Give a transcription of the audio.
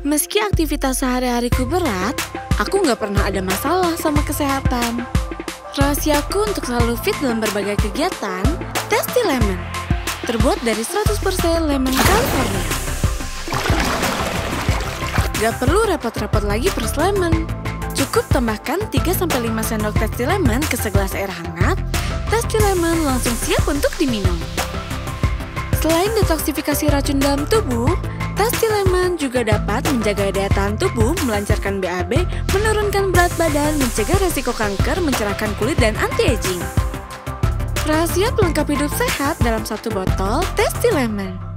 Meski aktivitas sehari-hariku berat, aku nggak pernah ada masalah sama kesehatan. Rahasiaku untuk selalu fit dalam berbagai kegiatan, Tasty Lemon. Terbuat dari 100% lemon California. Gak perlu repot-repot lagi pers lemon. Cukup tambahkan 3-5 sendok Tasty Lemon ke segelas air hangat, Tasty Lemon langsung siap untuk diminum. Selain detoksifikasi racun dalam tubuh, Tasty Lemon juga dapat menjaga daya tahan tubuh, melancarkan BAB, menurunkan berat badan, mencegah resiko kanker, mencerahkan kulit, dan anti-aging. Rahasia pelengkap hidup sehat dalam satu botol Tasty Lemon.